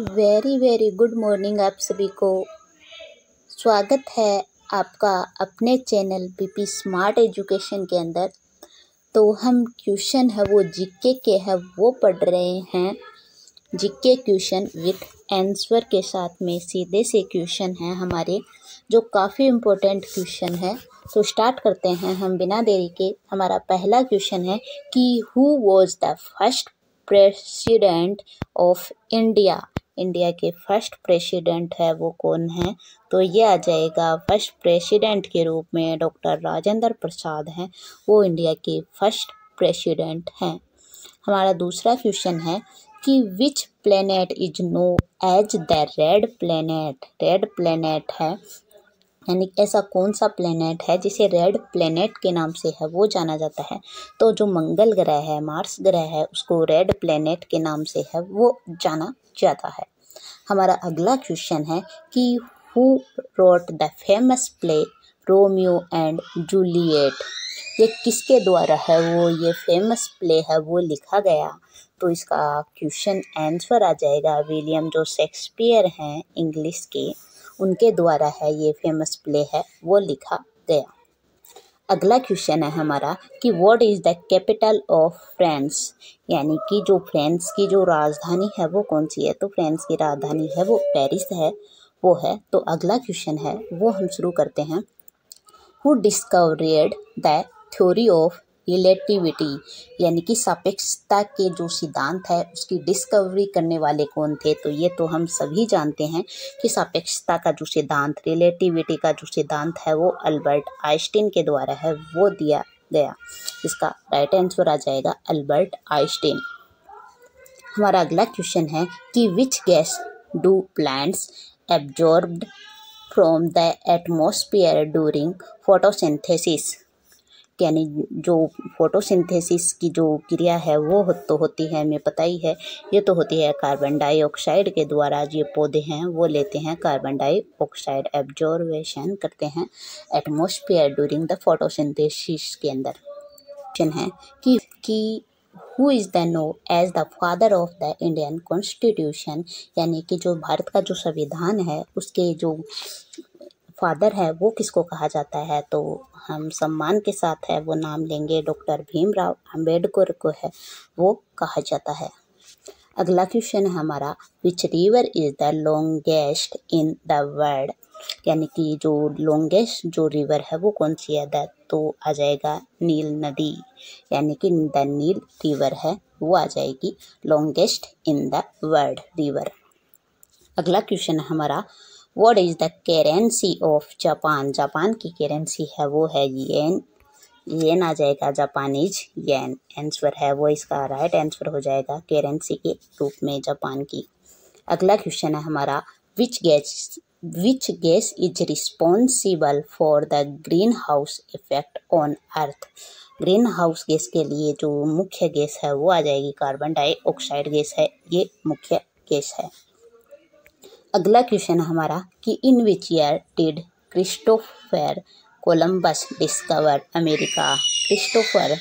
Very very good morning आप सभी को। स्वागत है आपका अपने चैनल पीपी स्मार्ट एजुकेशन के अंदर। तो हम क्वेश्चन है, वो जीके के है, वो पढ़ रहे हैं। जीके क्वेश्चन विथ आंसर के साथ में सीधे से क्वेश्चन हैं हमारे, जो काफ़ी इम्पोर्टेंट क्वेश्चन है। तो स्टार्ट करते हैं हम बिना देरी के। हमारा पहला क्वेश्चन है कि who was the first president of India India के फ़र्स्ट प्रेसिडेंट है वो कौन है? तो ये आ जाएगा फ़र्स्ट प्रेसिडेंट के रूप में डॉक्टर राजेंद्र प्रसाद हैं। वो इंडिया के फ़र्स्ट प्रेसिडेंट हैं। हमारा दूसरा क्वेश्चन है कि which planet is known as the red planet red planet है। यानी ऐसा कौन सा प्लेनेट है जिसे रेड प्लेनेट के नाम से है, वो जाना जाता है। तो जो मंगल ग्रह है, मार्स ग्रह है, उसको रेड प्लेनेट के नाम से है, वो जाना जाता है। हमारा अगला क्वेश्चन है कि who wrote the famous play Romeo and Juliet ये किसके द्वारा है वो? ये फ़ेमस प्ले है, वो लिखा गया। तो इसका क्वेश्चन आंसर आ जाएगा विलियम जो शेक्सपियर हैं इंग्लिश के। उनके द्वारा है, ये फ़ेमस प्ले है, वो लिखा गया। अगला क्वेश्चन है हमारा कि what is the capital of France यानी कि जो फ्रांस की जो राजधानी है, वो कौन सी है? तो फ्रांस की राजधानी है, वो पेरिस है, वो है। तो अगला क्वेश्चन है, वो हम शुरू करते हैं। Who discovered the theory of relativity, यानी कि सापेक्षता के जो सिद्धांत है, उसकी डिस्कवरी करने वाले कौन थे? तो ये तो हम सभी जानते हैं कि सापेक्षता का जो सिद्धांत, रिलेटिविटी का जो सिद्धांत है, वो अल्बर्ट आइंस्टीन के द्वारा है, वो दिया गया। इसका राइट आंसर आ जाएगा अल्बर्ट आइंस्टीन। हमारा अगला क्वेश्चन है कि which gas do plants absorbed from the atmosphere during photosynthesis यानी जो फोटोसिंथेसिस की जो क्रिया है वो हो, तो होती है हमें पता ही है। ये तो होती है कार्बन डाइऑक्साइड के द्वारा जो पौधे हैं वो लेते हैं कार्बन डाइऑक्साइड एब्जॉर्वेशन करते हैं एटमोसफियर ड्यूरिंग द फोटोसिंथेसिस के अंदर। क्वेश्चन है कि कि who is the known as the father of the Indian constitution यानी कि जो भारत का जो संविधान है उसके जो फादर है, वो किसको कहा जाता है? तो हम सम्मान के साथ है, वो नाम लेंगे डॉक्टर भीमराव अंबेडकर को है, वो कहा जाता है। अगला क्वेश्चन है हमारा which river is the longest in the world यानी कि जो लॉन्गेस्ट जो रिवर है, वो कौन सी है? द तो आ जाएगा नील नदी। यानी कि द नील रिवर है, वो आ जाएगी longest in the world river अगला क्वेश्चन हमारा what is the currency of Japan Japan की करेंसी है, वो है येन येन आ जाएगा जापानीज येन आंसर है वो इसका राइट आंसर हो जाएगा करेंसी के रूप में जापान की. अगला क्वेश्चन है हमारा which gas which gas is responsible for the green house effect on earth green house gas के लिए जो मुख्य गैस है, वो आ जाएगी कार्बन डाइऑक्साइड गैस है. ये मुख्य गैस है. अगला क्वेश्चन हमारा कि in which year did Christopher Columbus discover America Christopher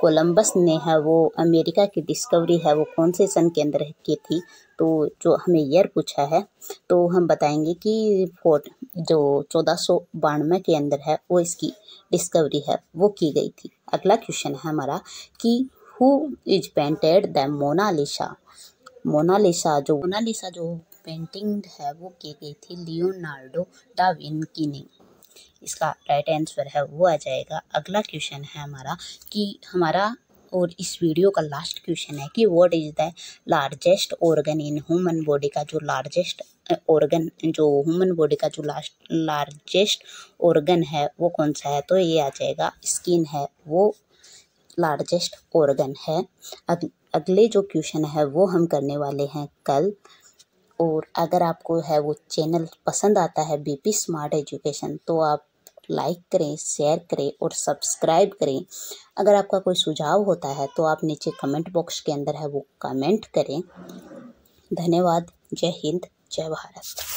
Columbus ने है वो अमेरिका की डिस्कवरी है, वो कौन से सन के अंदर की थी? तो जो हमें ईयर पूछा है तो हम बताएँगे कि फोर्ट जो चौदह सौ बानवे के अंदर है, वो इसकी डिस्कवरी है, वो की गई थी। अगला क्वेश्चन है हमारा कि who is painted the Mona Lisa Mona Lisa जो मोनालिसा जो पेंटिंग है वो की गई थी लियोनार्डो डा विंकी ने। इसका राइट आंसर है वो आ जाएगा। अगला क्वेश्चन है हमारा कि हमारा और इस वीडियो का लास्ट क्वेश्चन है कि what is the largest organ in human body का जो लार्जेस्ट ऑर्गन जो ह्यूमन बॉडी का जो लास्ट लार्जेस्ट ऑर्गन है वो कौन सा है? तो ये आ जाएगा स्किन है वो लार्जेस्ट ऑर्गन है। अग, अगले जो क्वेश्चन है वो हम करने वाले हैं कल। और अगर आपको है वो चैनल पसंद आता है बीपी स्मार्ट एजुकेशन तो आप लाइक करें शेयर करें और सब्सक्राइब करें। अगर आपका कोई सुझाव होता है तो आप नीचे कमेंट बॉक्स के अंदर है वो कमेंट करें। धन्यवाद। जय हिंद। जय भारत।